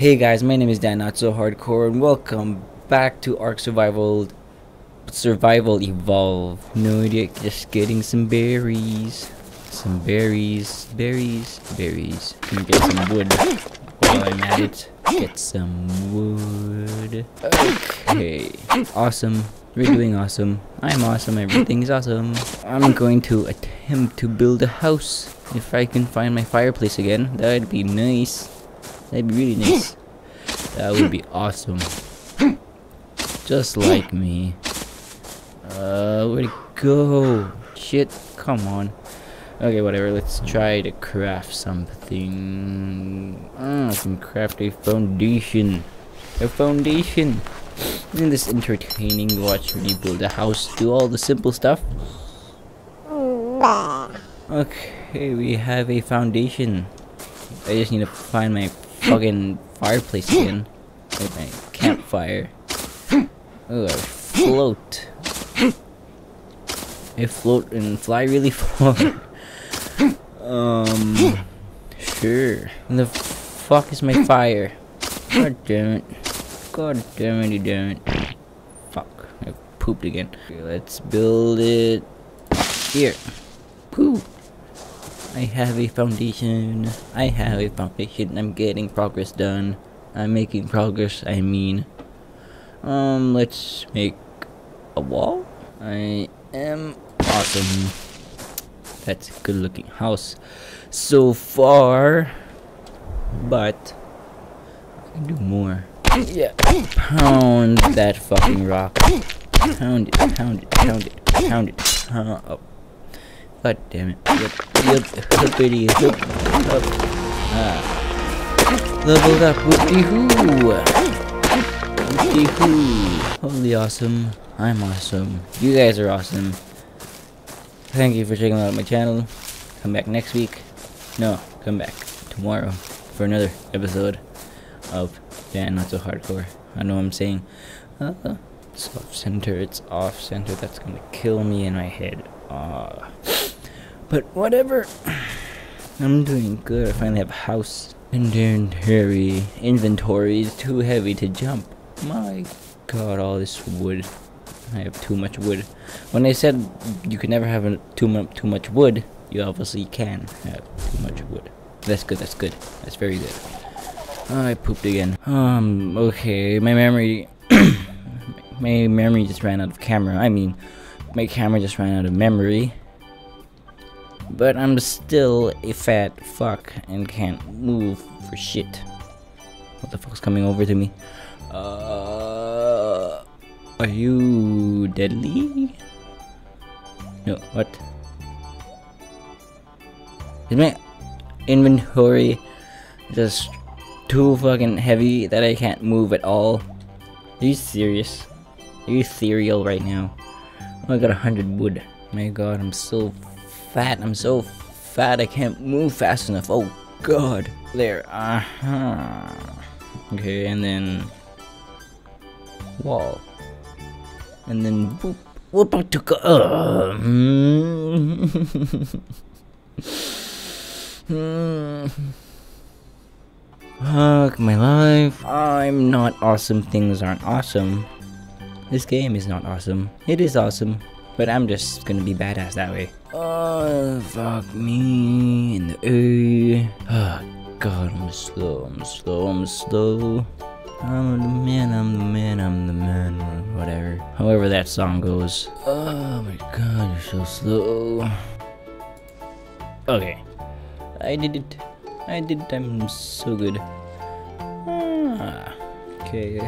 Hey guys, my name is Dan Not So Hardcore and welcome back to Ark Survival Survival Evolve. No idea, just getting some berries. Some berries, berries, berries. And get some wood while I'm at it. Get some wood. Okay. Awesome. We're doing awesome. I'm awesome. Everything's awesome. I'm going to attempt to build a house. If I can find my fireplace again, that'd be nice. That'd be really nice. That would be awesome. Just like me. Uh, where'd it go? Shit, come on. Okay, whatever, let's try to craft something. Ah, I can craft a foundation. A foundation. Isn't this entertaining watch me build a house, do all the simple stuff? Okay, we have a foundation. I just need to find my fucking fireplace again. Like my campfire. Oh, I float. I float and fly really far. um, sure. And the fuck is my fire? God damn it. God damn it, you damn it. Fuck. I pooped again. Okay, let's build it here. Poo. I have a foundation. I have a foundation. I'm getting progress done. I'm making progress, I mean. Um, let's make a wall. I am awesome. That's a good looking house so far. But I can do more. Yeah. Pound that fucking rock. Pound it, pound it, pound it, pound it. Uh, oh. God damn it. Yep, yep, hippity, hip, up. Ah. Leveled up, whoopty hoo. Whoopty hoo. Holy awesome. I'm awesome. You guys are awesome. Thank you for checking out my channel. Come back next week. No, come back tomorrow for another episode of Dan Not So Hardcore. I know I'm saying. Uh, it's off center, it's off center. That's gonna kill me in my head. Ah. But whatever. I'm doing good. I finally have a house. Inventory. Inventory is too heavy to jump. My god, all this wood. I have too much wood. When they said you can never have too, mu too much wood, you obviously can have too much wood. That's good, that's good. That's very good. Oh, I pooped again. Um, okay, my memory... my memory just ran out of camera. I mean, my camera just ran out of memory. But I'm still a fat fuck and can't move for shit. What the fuck's coming over to me? Uh, are you deadly? No, what? Is my inventory just too fucking heavy that I can't move at all? Are you serious? Are you ethereal right now? Oh, I got a hundred wood. My god, I'm so fat. I'm so fat I can't move fast enough. Oh god. There. Uh huh. Okay, and then wall. And then whoop whoop took uh, Fuck my life. I'm not awesome. Things aren't awesome. This game is not awesome. It is awesome, but I'm just gonna be badass that way. Oh, fuck me in the A. Oh, God, I'm slow, I'm slow, I'm slow. I'm the man, I'm the man, I'm the man, whatever. However that song goes. Oh my god, you're so slow. Okay. I did it. I did it, I'm so good. Ah, okay.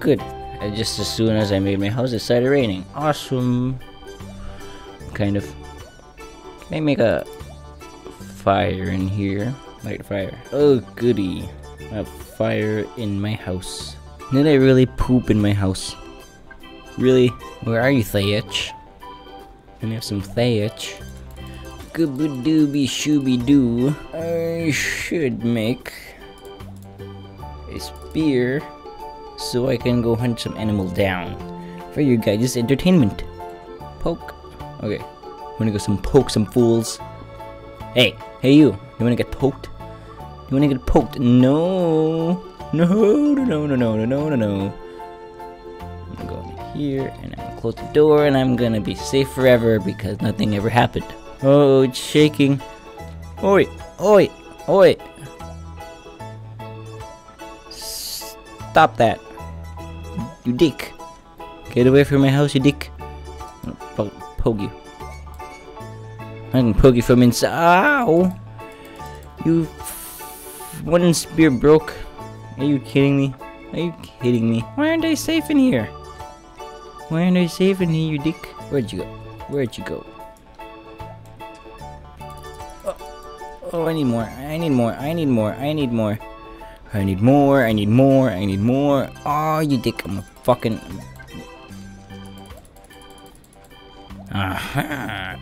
Good. And just as soon as I made my house, it started raining. Awesome. Kind of. Can I make a fire in here? Light fire. Oh, goody. Have fire in my house. Did I really poop in my house? Really? Where are you, thatch? Can I have some thatch? Gooby dooby shooby doo. I should make a spear so I can go hunt some animal down for your guys' entertainment. Poke. Okay. Wanna go some poke some fools? Hey, hey you. You wanna get poked? You wanna get poked? No. No, no, no, no, no, no, no, no. I'm gonna go in here and I'm gonna close the door and I'm gonna be safe forever because nothing ever happened. Oh, it's shaking. Oi, oi, oi. Stop that. You dick. Get away from my house, you dick. Poke you. I can poke you from inside. Ow! You. One spear broke. Are you kidding me? Are you kidding me? Why aren't I safe in here? Why aren't I safe in here, you dick? Where'd you go? Where'd you go? Oh, oh, I need more. I need more. I need more. I need more. I need more. I need more. I need more. Oh, you dick. I'm a fucking. Aha.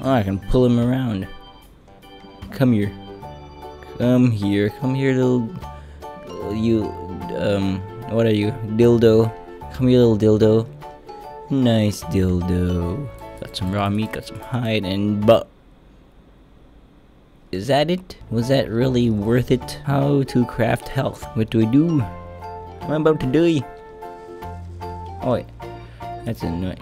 Oh, I can pull him around. Come here. Come here. Come here, little. You. Um. What are you? Dildo. Come here, little dildo. Nice dildo. Got some raw meat, got some hide, and but. Is that it? Was that really worth it? How to craft health? What do I do? I'm about to die. Oh wait. That's annoying.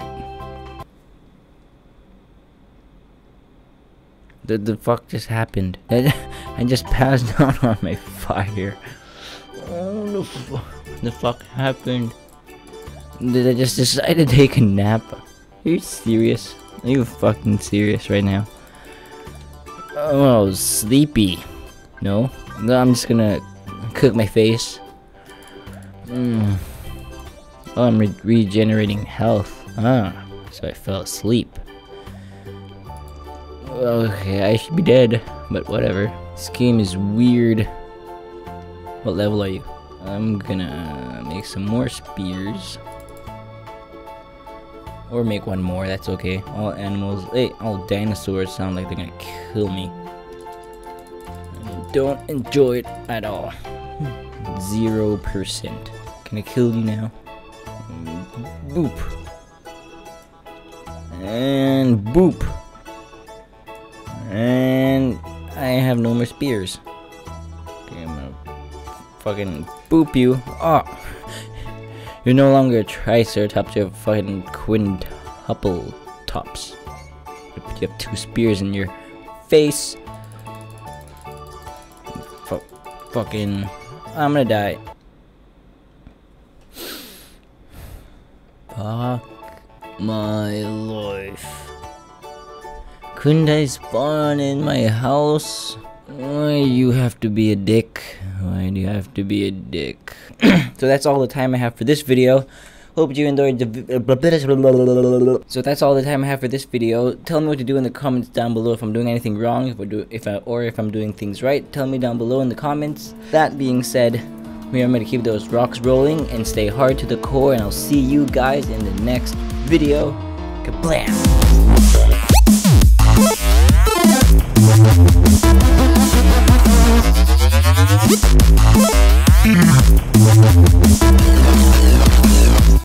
The the fuck just happened? I just passed out on my fire. Oh, the, fu the fuck happened? Did I just decide to take a nap? Are you serious? Are you fucking serious right now? Oh, sleepy. No? No, I'm just gonna cook my face. Mm. Oh, I'm re regenerating health. Ah, so I fell asleep. Okay, I should be dead, but whatever. This game is weird. What level are you? I'm gonna make some more spears. Or make one more, that's okay. All animals, hey, all dinosaurs sound like they're gonna kill me. I don't enjoy it at all. Zero percent. Can I kill you now? Boop. And boop. And I have no more spears. Okay, I'm gonna fucking boop you. Oh. You're no longer a triceratops, you're a fucking quintuple tops. You have two spears in your face. F fucking. I'm gonna die. Fuck my life. Couldn't I spawn in my house? Why you have to be a dick? Why do you have to be a dick? so that's all the time I have for this video. Hope you enjoyed the So that's all the time I have for this video. Tell me what to do in the comments down below if I'm doing anything wrong, if do if I or if I'm doing things right. Tell me down below in the comments. That being said, Remember to keep those rocks rolling and stay hard to the core and I'll see you guys in the next video. Kablam!